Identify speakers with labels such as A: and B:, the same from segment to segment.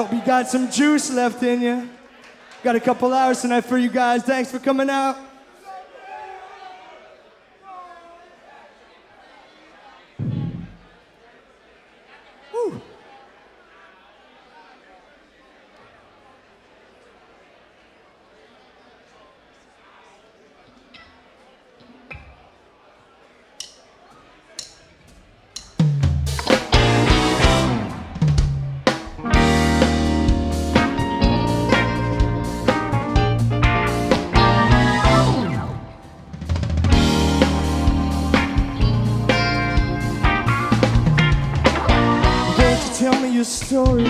A: Hope you got some juice left in you. Got a couple hours tonight for you guys. Thanks for coming out. Story?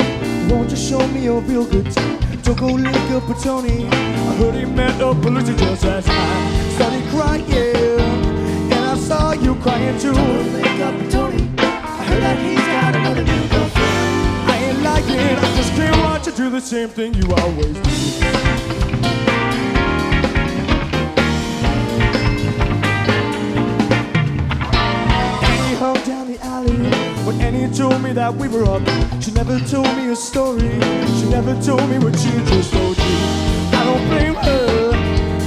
A: Won't you show me your real good time? Don't go link up with Tony. I heard he met with Lucy just as I started crying. And I saw you crying too. Don't go link up with Tony. I heard that he's got another new girlfriend. I ain't lying, I just can't watch you do the same thing you always do. When Annie told me that we were up. She never told me a story. She never told me what she just told you. I don't blame her.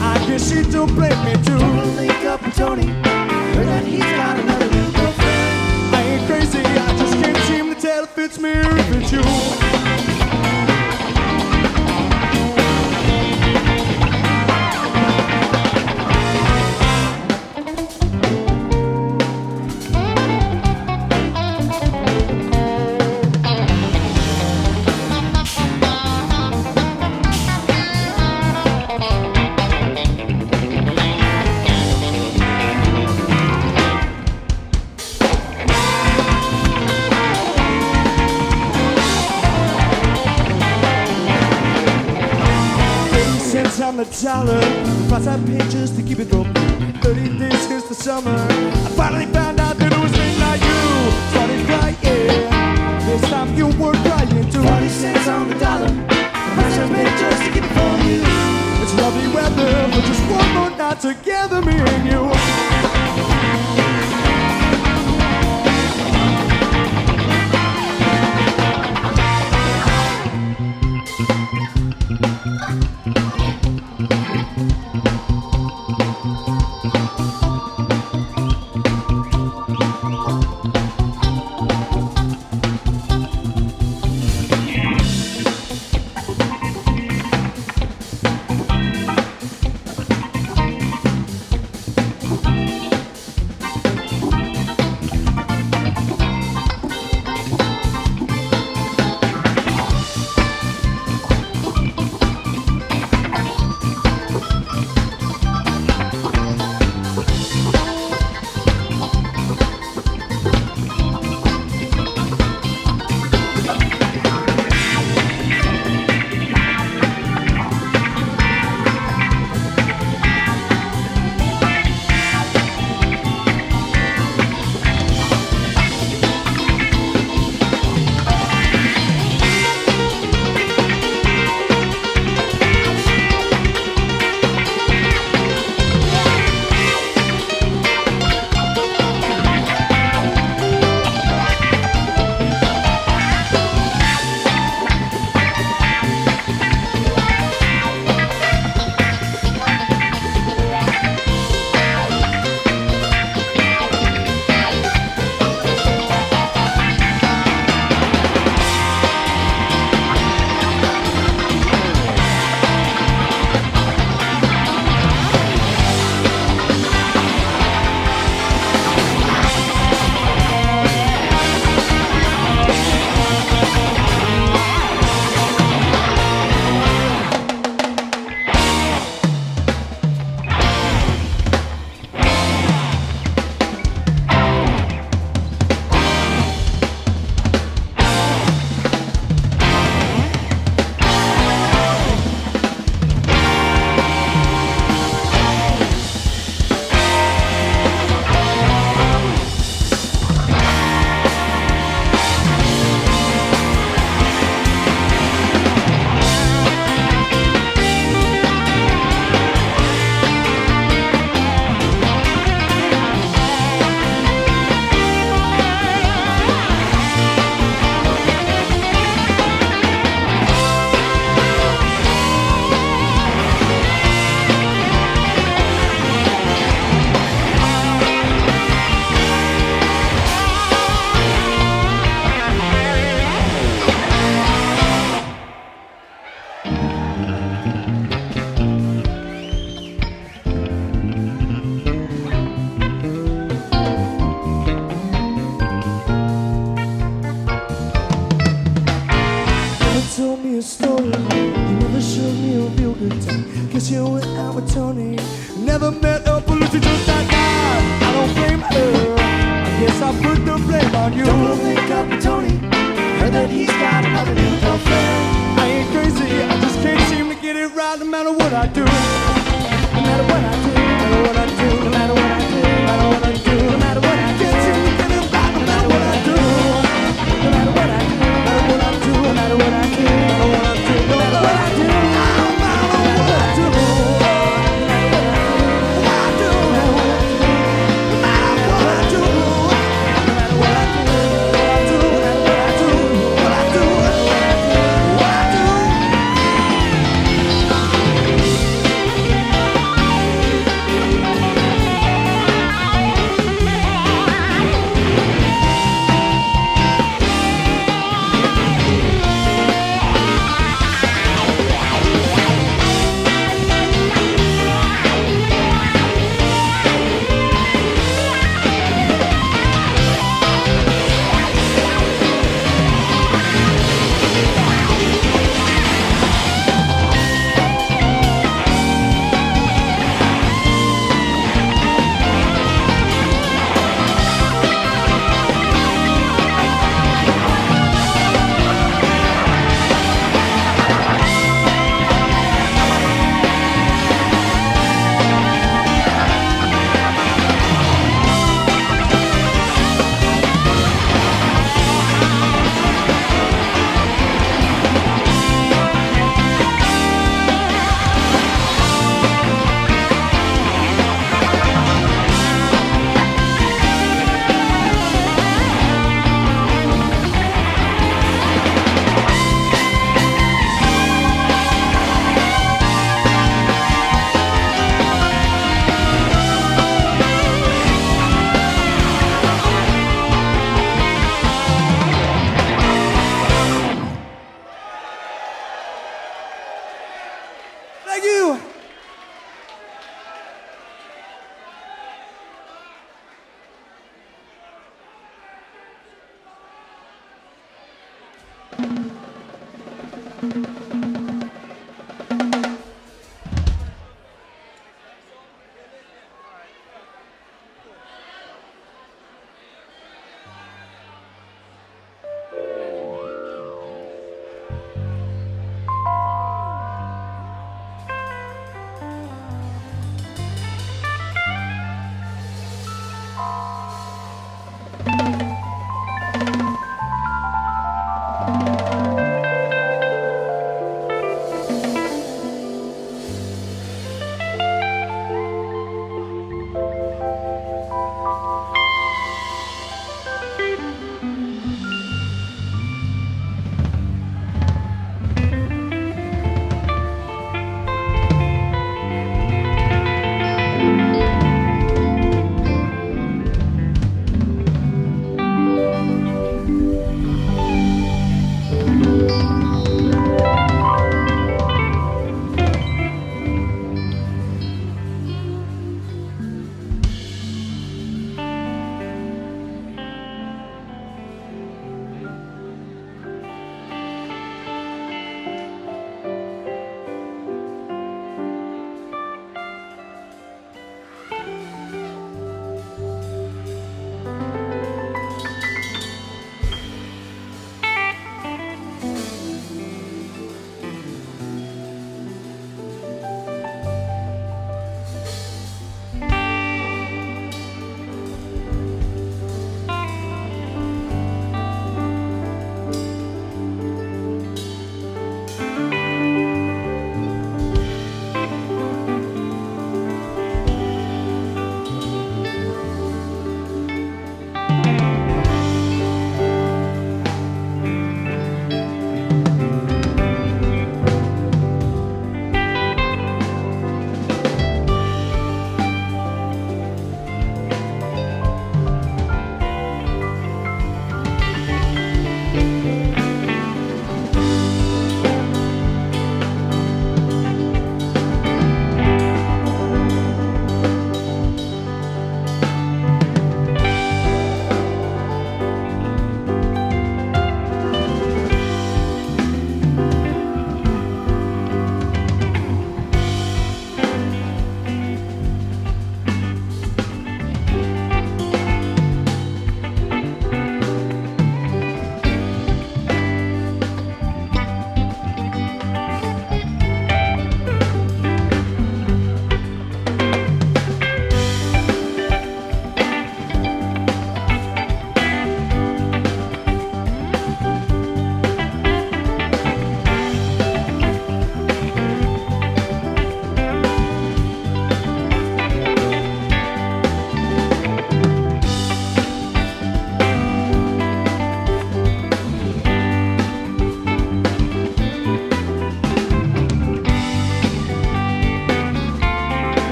A: I guess she don't blame me too. Don't link up with Tony. Heard that he's got another new girlfriend. I ain't crazy. I just can't seem to tell if it's me or if it's you. Dollar.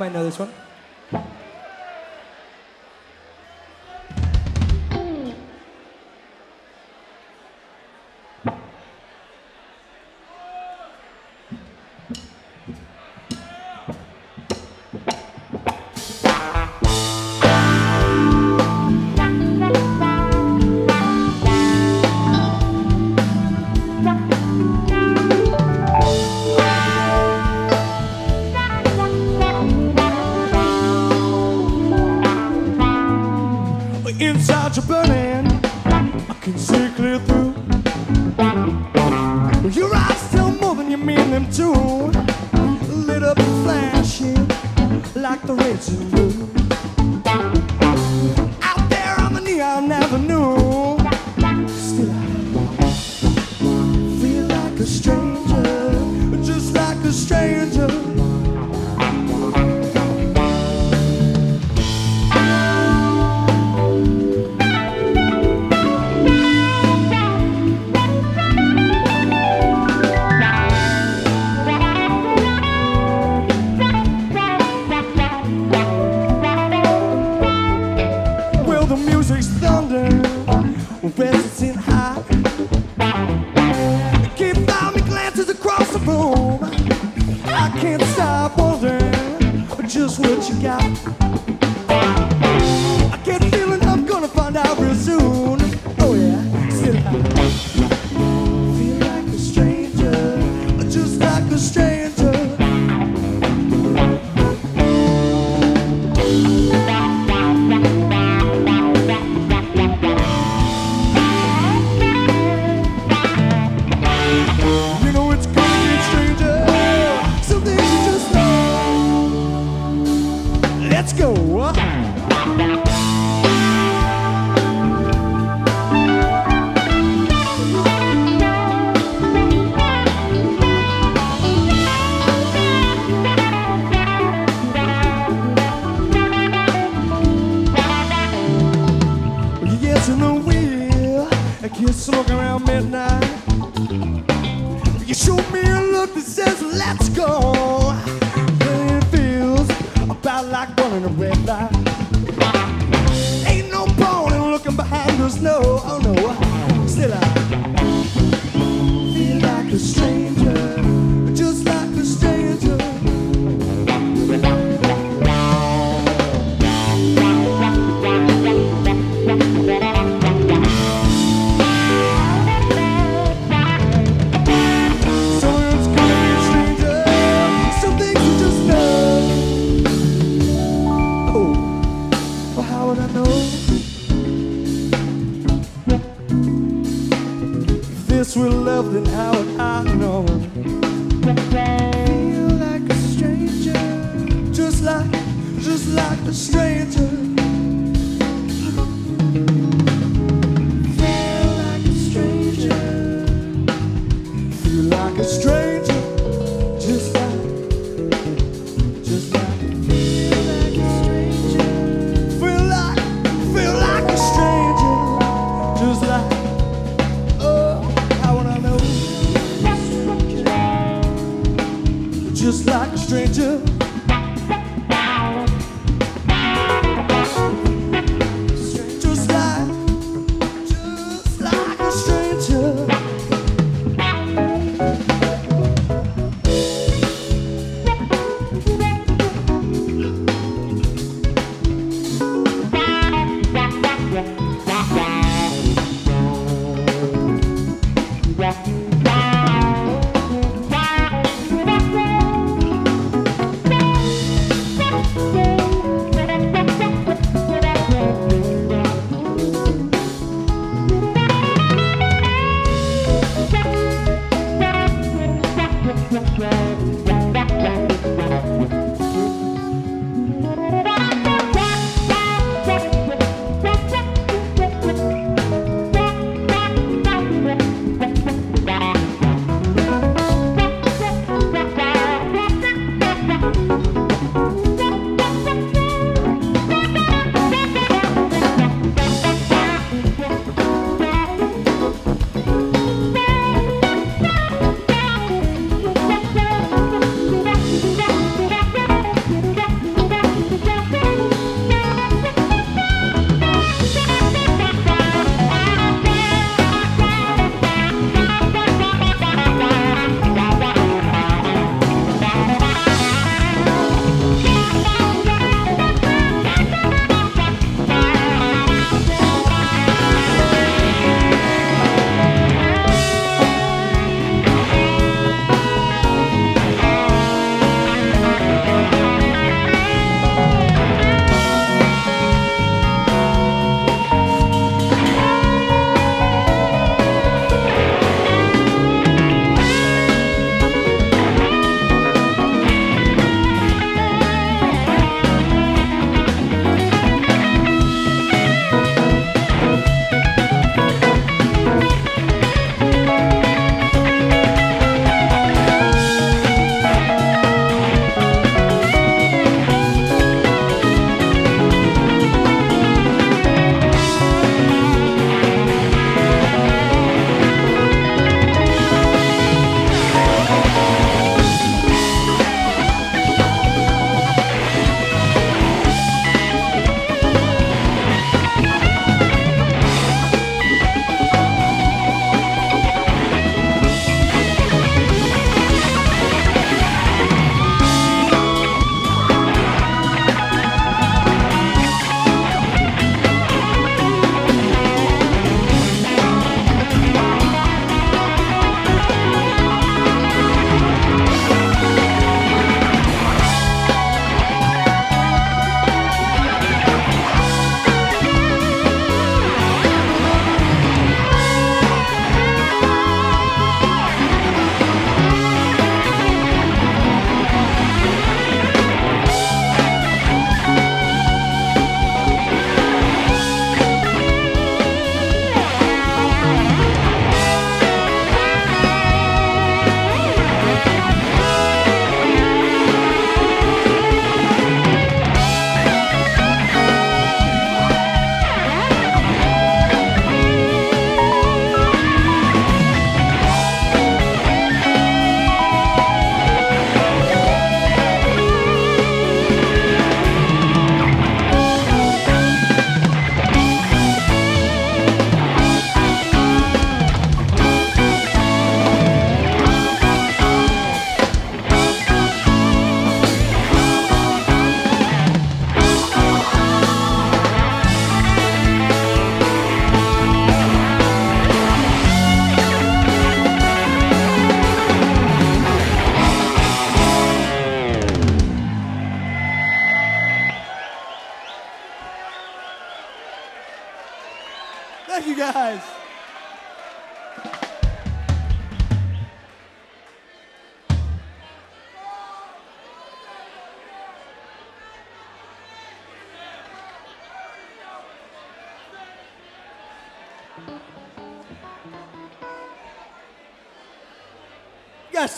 A: Might know this one.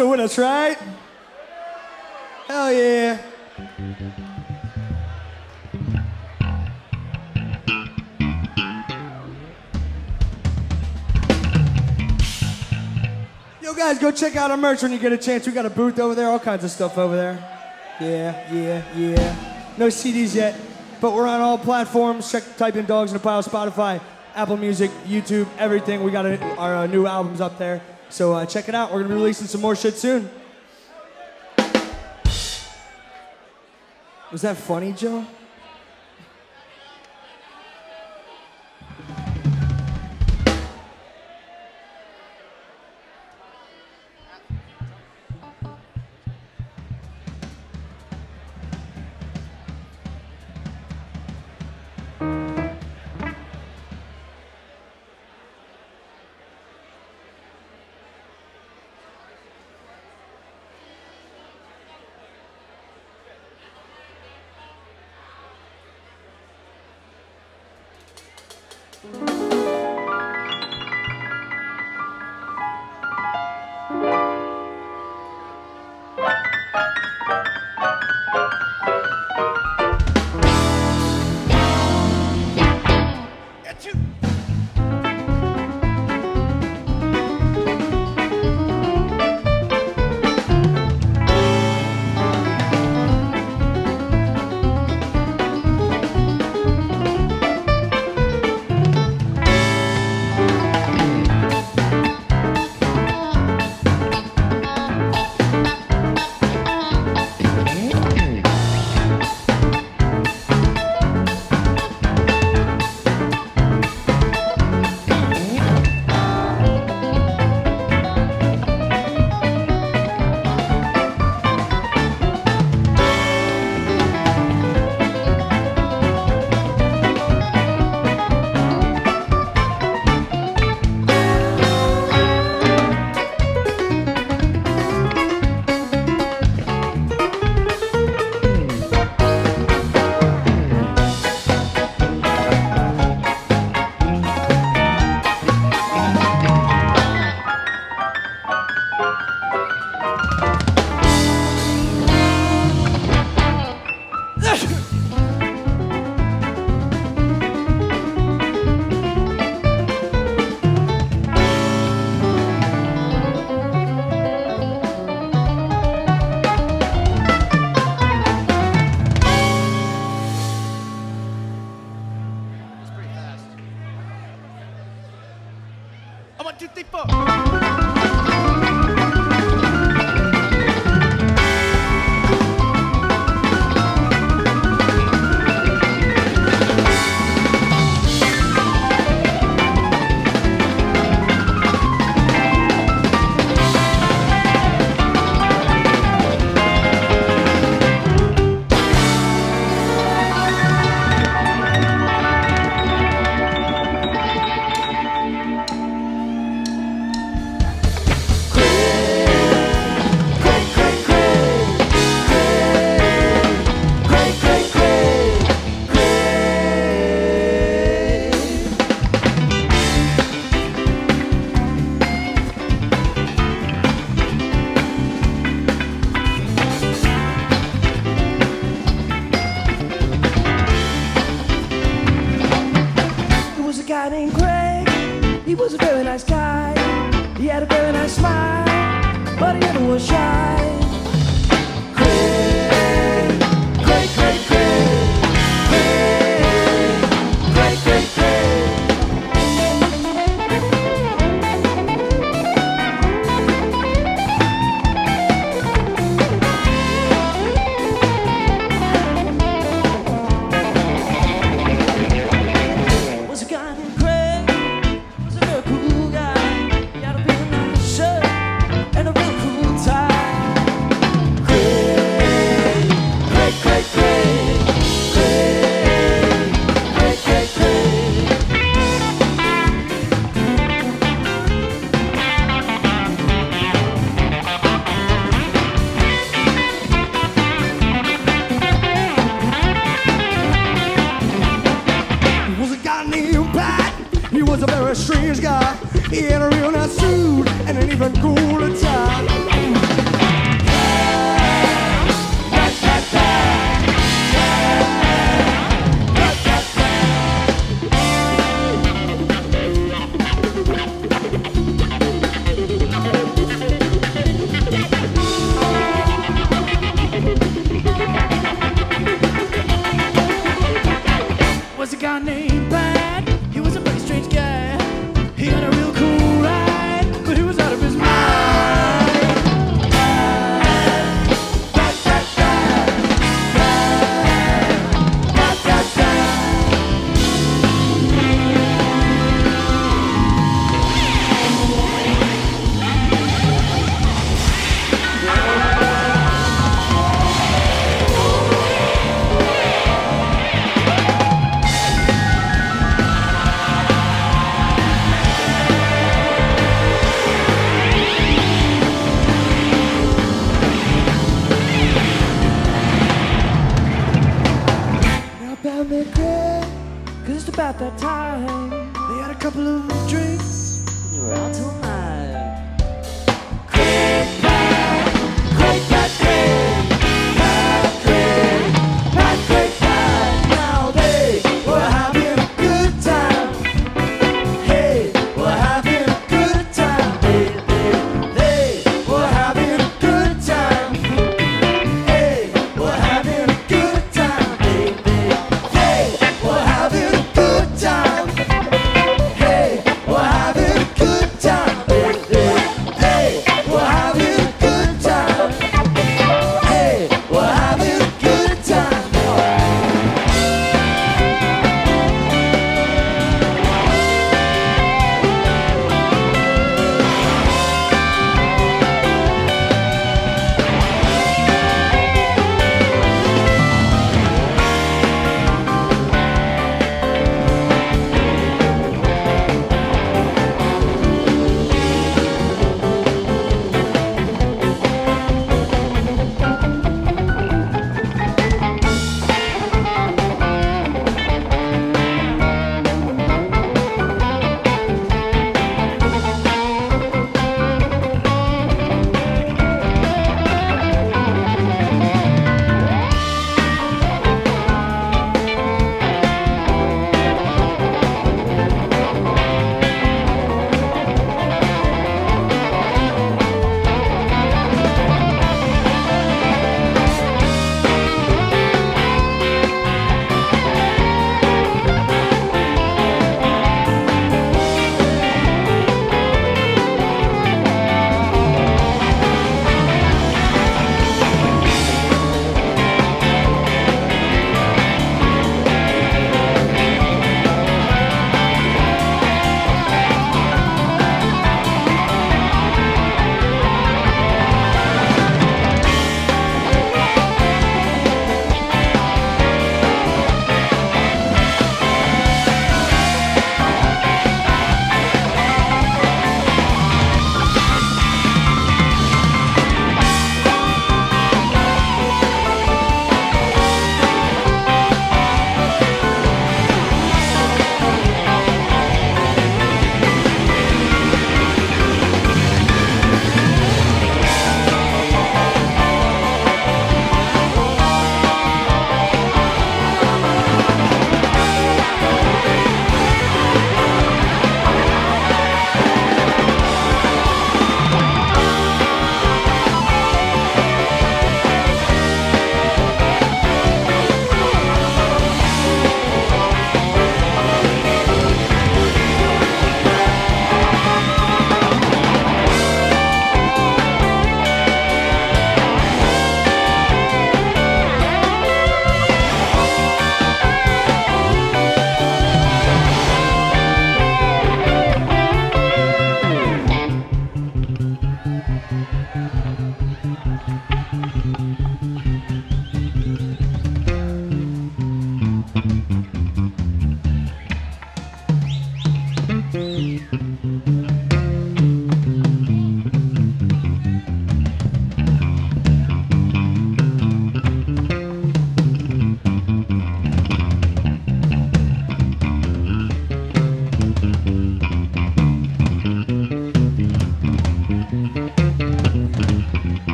B: With us, right? Hell yeah. Yo, guys, go check out our merch when you get a chance. We got a booth over there, all kinds of stuff over there. Yeah, yeah, yeah. No CDs yet, but we're on all platforms. Check, type in Dogs in a Pile, Spotify, Apple Music, YouTube, everything. We got a, our uh, new albums up there. So uh, check it out. We're gonna be releasing some more shit soon. Was that funny, Joe?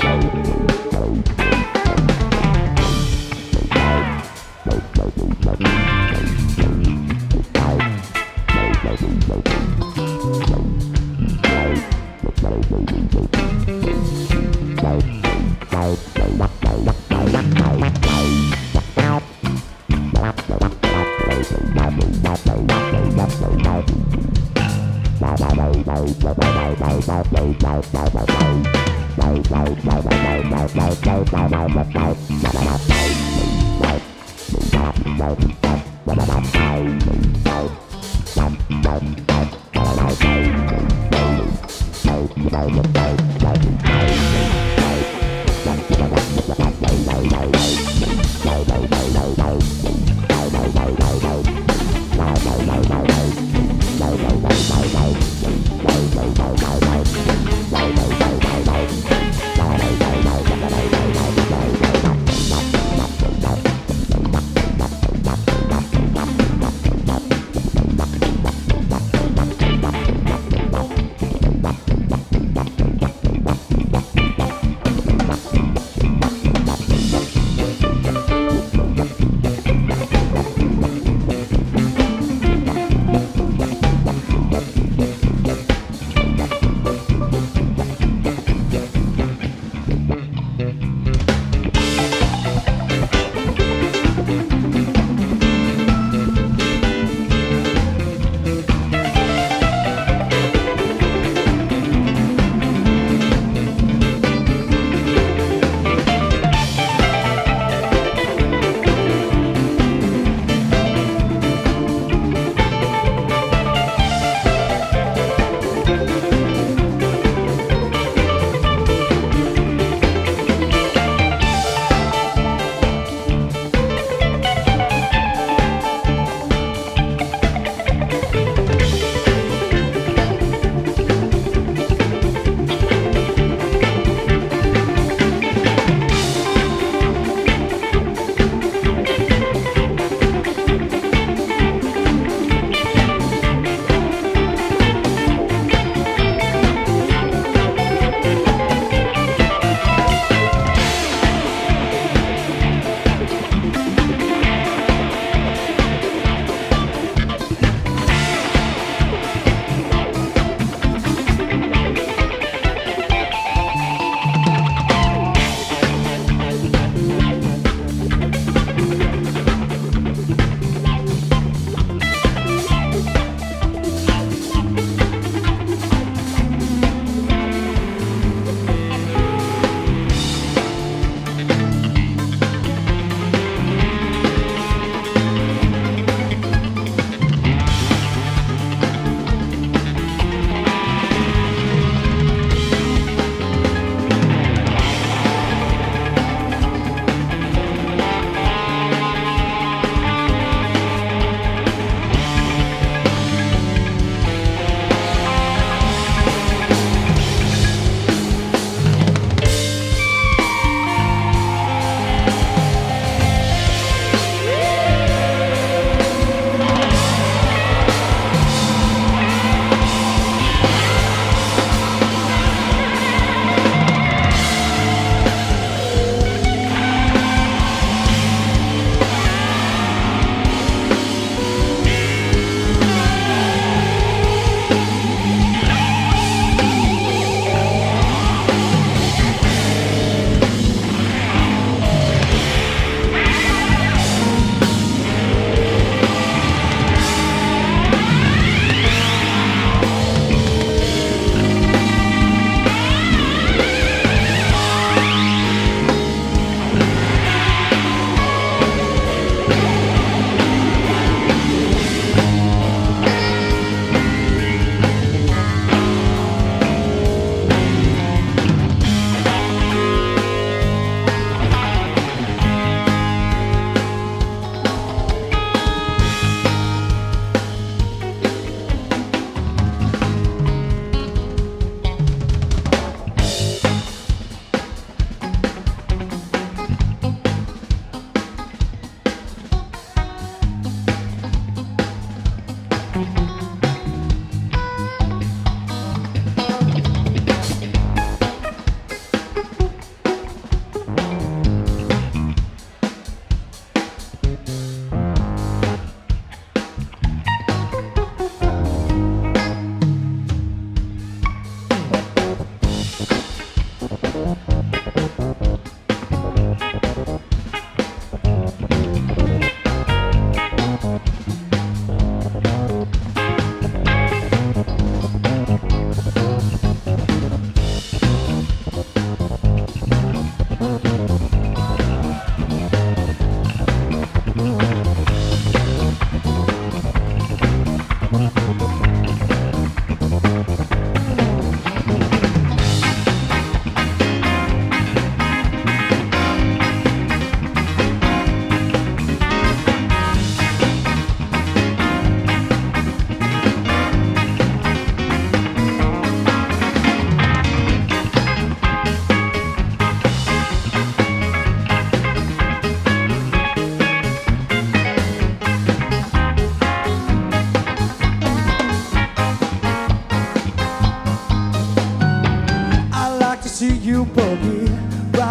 A: Thank you.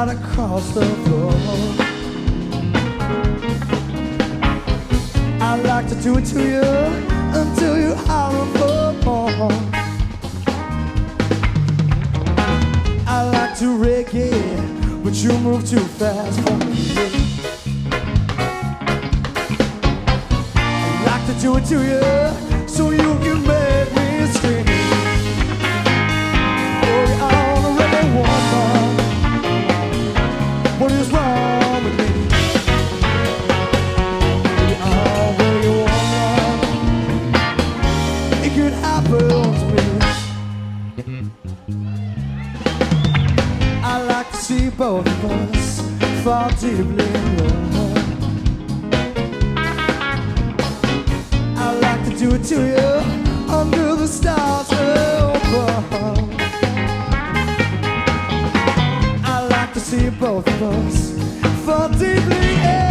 A: Right across the floor. I like to do it to you until you holler for more. I like to reggae, but you move too fast for me. I like to do it to you so you can make both of us fall deeply in love. I like to do it to you under the stars above. I like to see both of us fall deeply in love.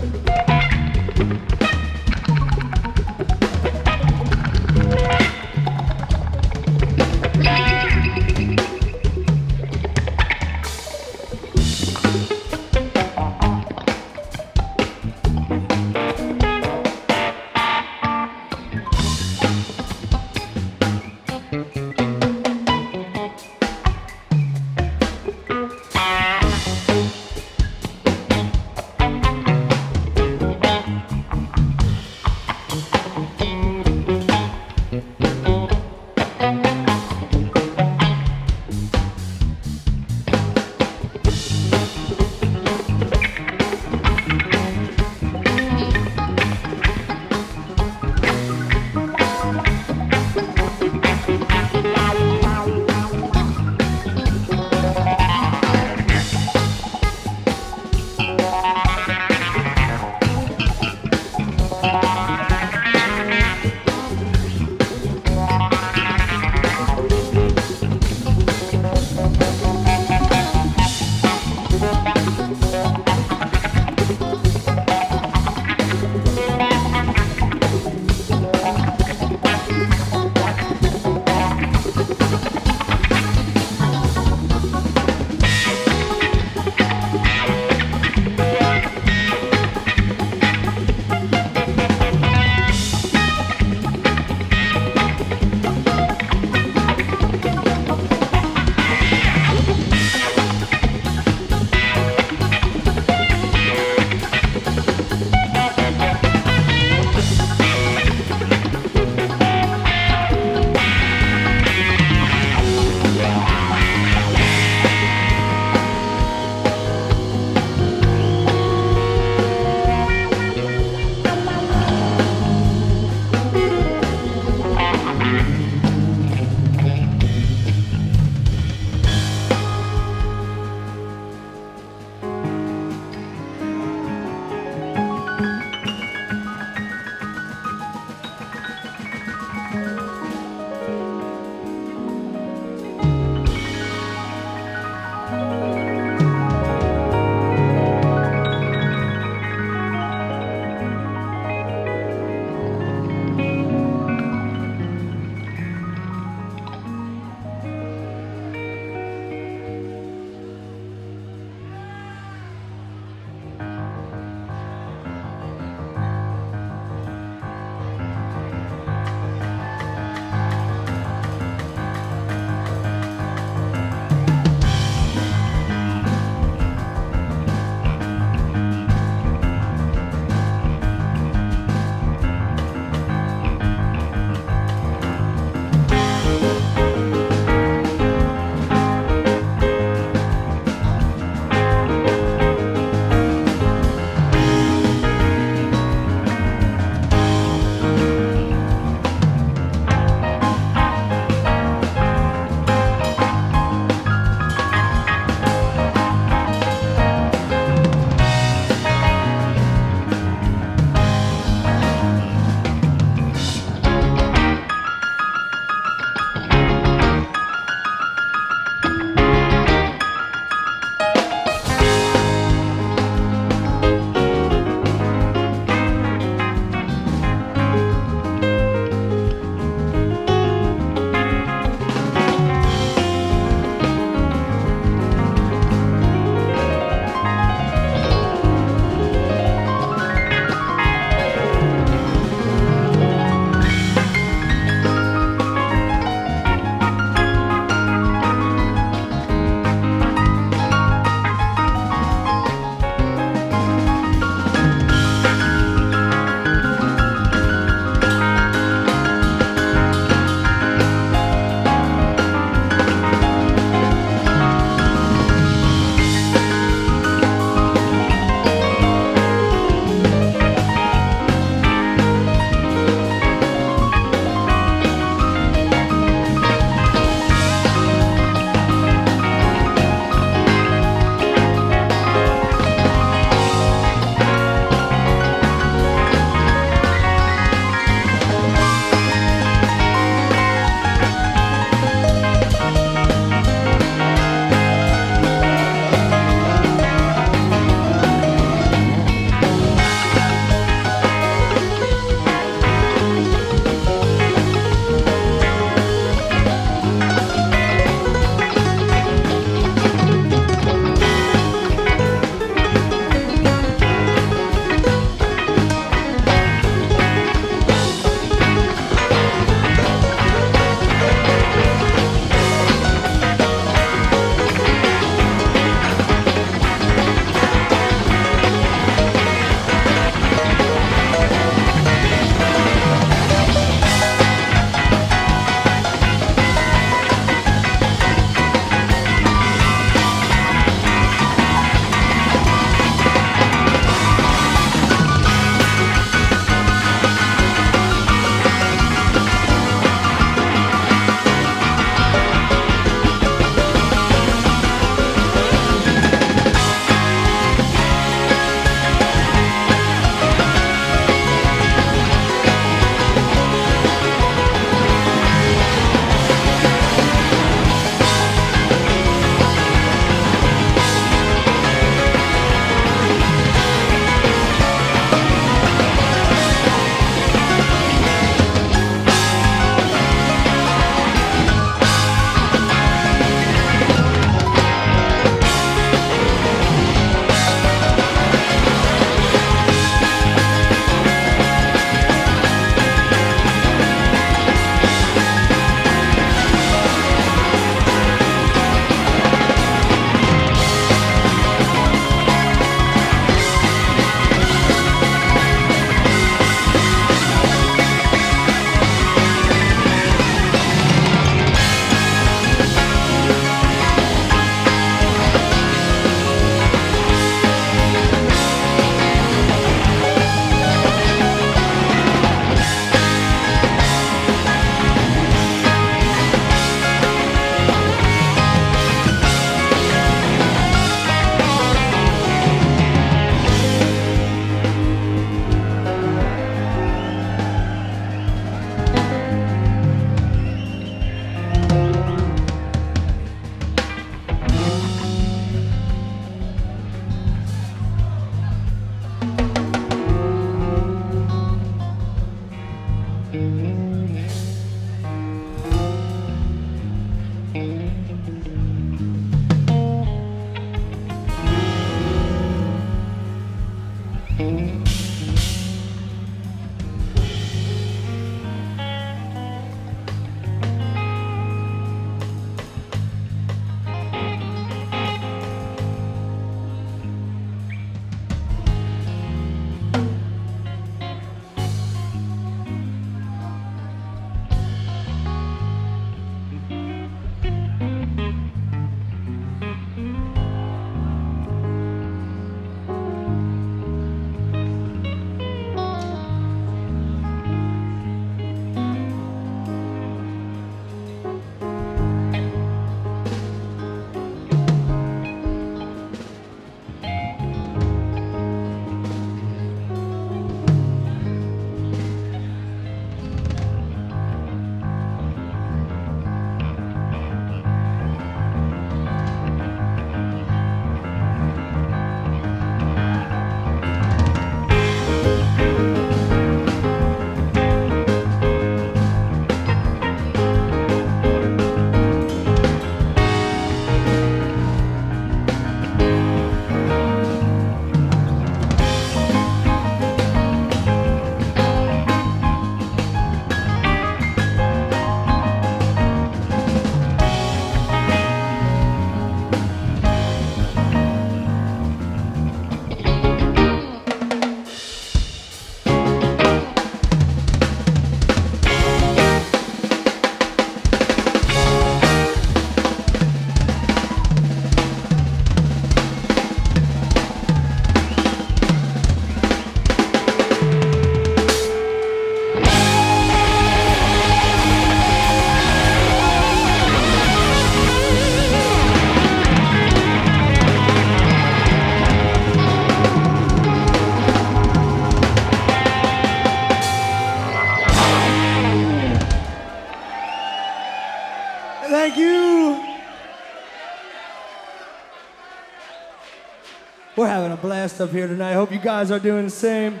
A: blast up here tonight. Hope you guys are doing the same.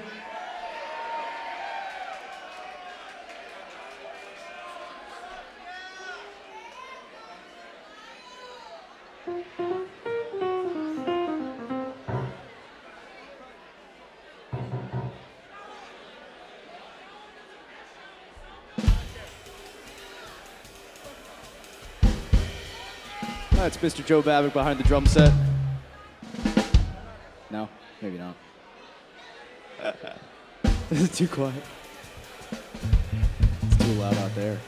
C: That's Mr. Joe Babbitt behind the drum set.
A: too quiet.
C: It's too loud out there.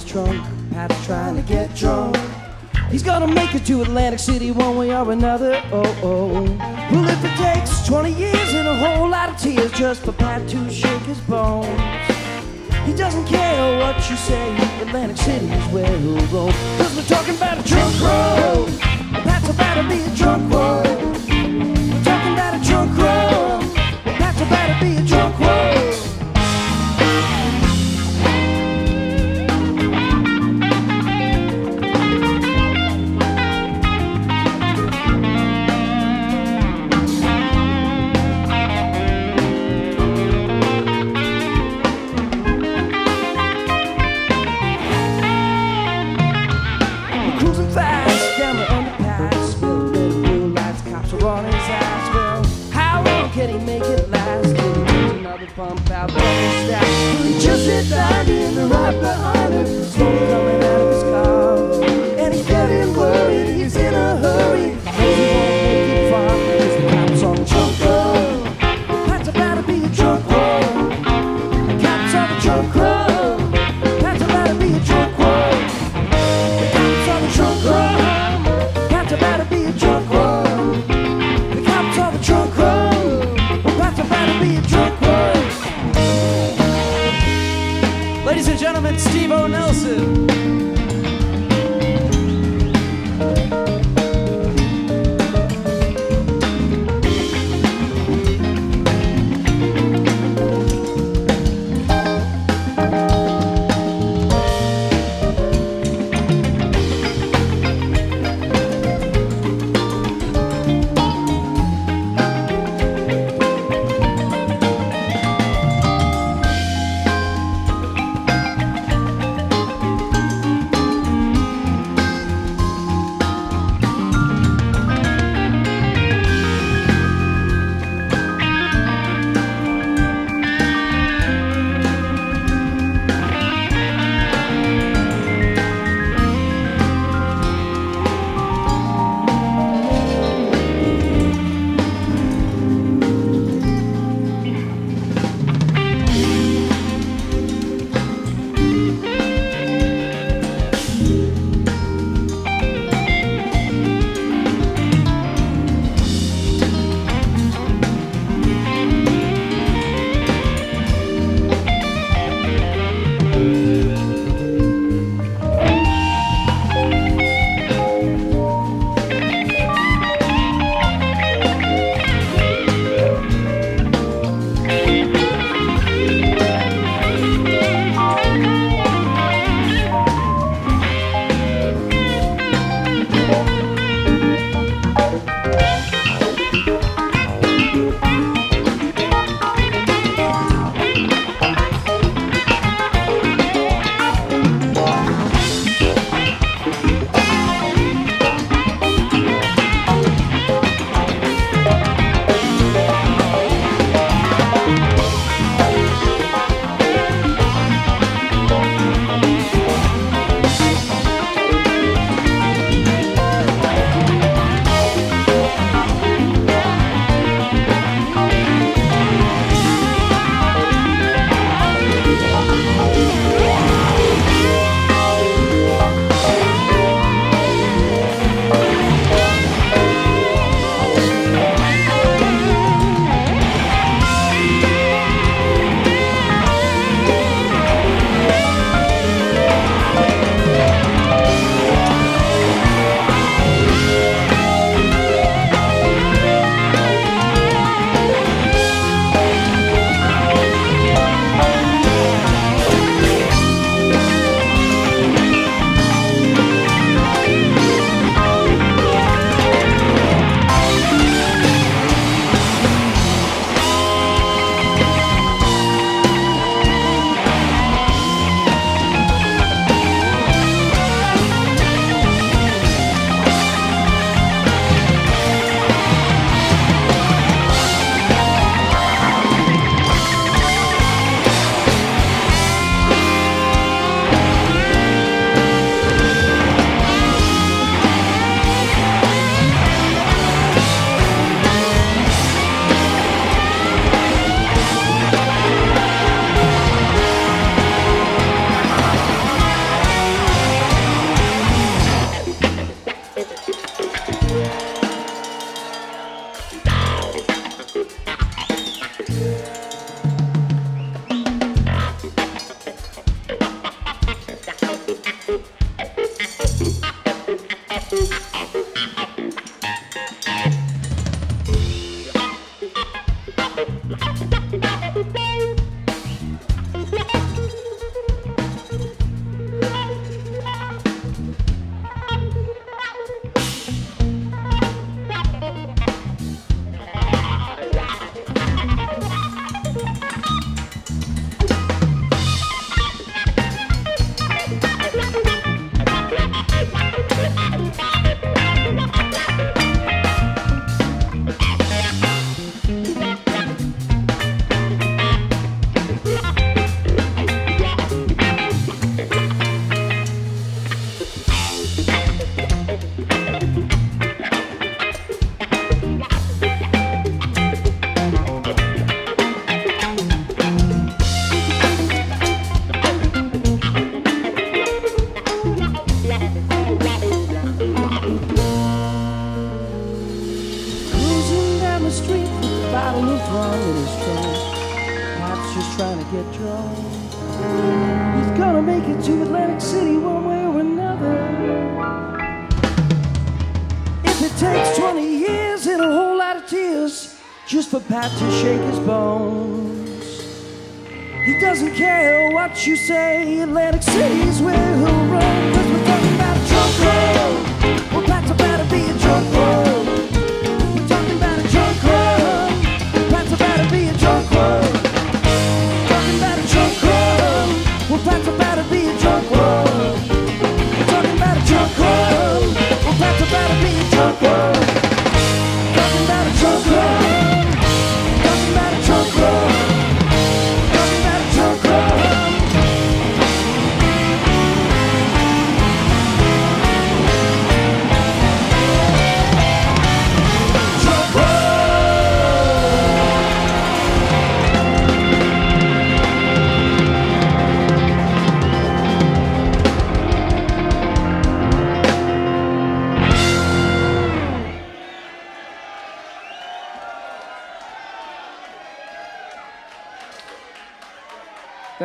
A: his trunk. Pat's trying to get drunk. He's gonna make it to Atlantic City one way or another. Oh oh. Well, if it takes 20 years and a whole lot of tears just for Pat to shake his bones, he doesn't care what you say. Atlantic City is where he'll go. Cause we're talking about a drunk road. Pat's about to be a drunk road.
D: Abraham.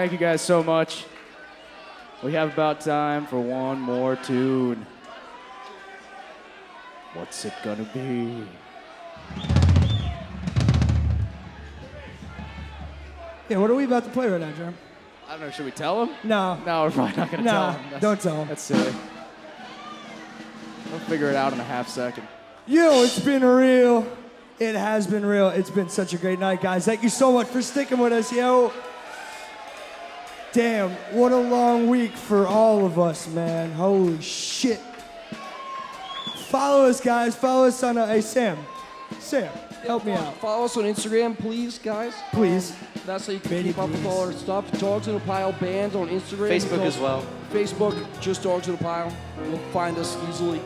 C: Thank you guys so much. We have about time for one more tune. What's it gonna be?
A: Yeah, what are we about to play right now, Jerm?
C: I don't know. Should we tell him?
A: No.
C: No, we're probably not gonna
A: Nah,
C: tell him. That's-
A: don't tell him.
C: That's silly. We'll figure it out in a half second.
A: Yo, it's been real. It has been real. It's been such a great night, guys. Thank you so much for sticking with us, yo. Damn, what a long week for all of us, man. Holy shit. Follow us, guys. Follow us on, uh, hey, Sam. Sam, help me out,
E: Follow us on Instagram, please, guys.
A: please.
E: That's how you can
A: Baby
E: keep up with all our stuff. Dogs in a Pile Band on Instagram.
F: Facebook
E: Dogs-
F: as well.
E: Facebook, just Dogs in a Pile. You'll find us easily.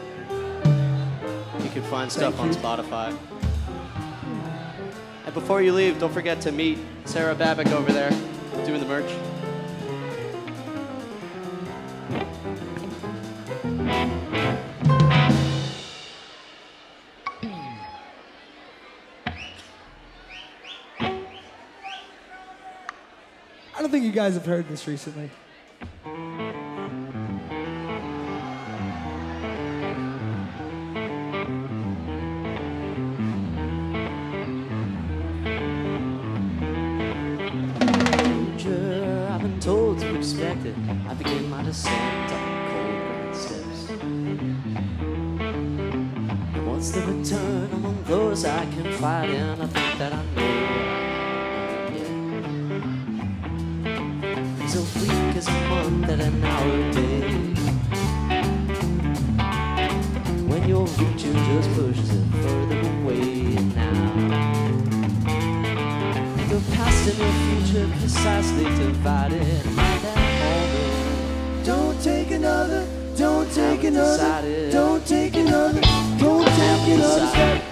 F: You can find stuff
A: Thank
F: on
A: you.
F: Spotify. And before you leave, don't forget to meet Sarah Babick over there doing the merch.
A: I don't think you guys have heard this recently.
D: I begin my descent up cold granite steps. And what's the return among those I confide in? I think that I know. As a week as a month and an hour day. When your future just pushes it further away now. The past and your future precisely divided.
A: Don't take another, don't take another, don't take another, don't take another step.